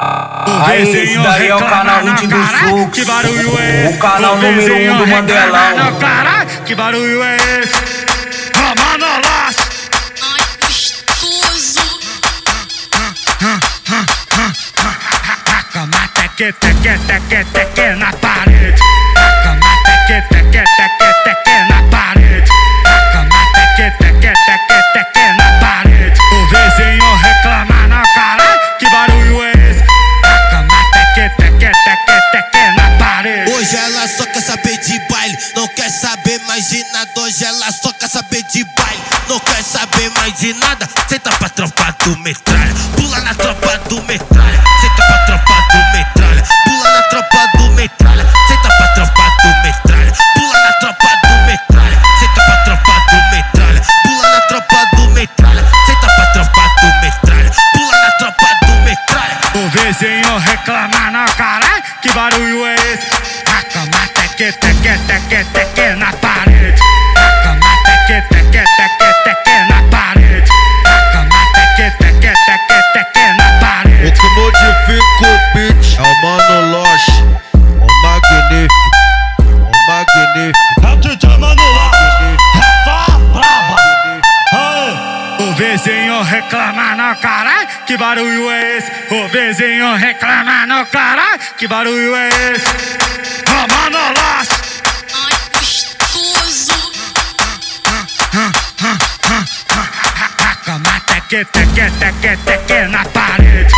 Aí, esse daí é o canal Hit do Sul. Que barulho é esse? O canal número um do Mandelão. Caralho, que barulho é esse? Ai, gostoso. Cama teque, teque, teque, teque na parede. Quer saber mais de nada. Hoje ela só quer saber de baile, não quer saber mais de nada. Senta pra tropa do metralha, pula na tropa do metralha. Senta pra tropa do metralha, pula na tropa do metralha. Senta pra tropa do metralha, pula na tropa do metralha. Senta pra tropa do metralha, pula na tropa do metralha. Senta pra tropa do metralha, pula na tropa do metralha. O vizinho reclama na cara. Que barulho é esse? A cama teque, teque, teque, teque na parede. A cama teque, teque, teque, teque na parede. A cama teque, teque, teque, teque na O parede. que modifica o beat é o Mano Loche, o magnífico, o magnífico, É o DJ Mano. O vizinho reclama no caralho, que barulho é esse? O vizinho reclama no caralho, que barulho é esse? Romanolás. Teque, teque, teque, teque na parede.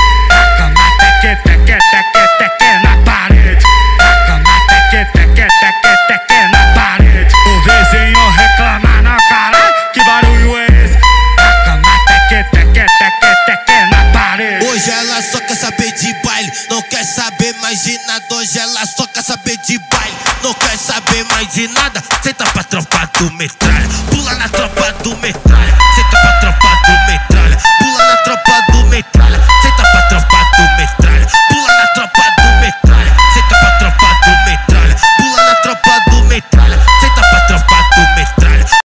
Cama teque, teque, teque, teque na parede. Cama teque, teque, teque, teque na parede. O vizinho reclama na cara. Que barulho é esse? Cama teque, teque, teque, teque na parede. Hoje ela só quer saber de baile, não quer saber mais de nada. Hoje ela só quer saber de baile, não quer saber mais de nada. Senta pra tropa do metralha, pula na tropa do metralha.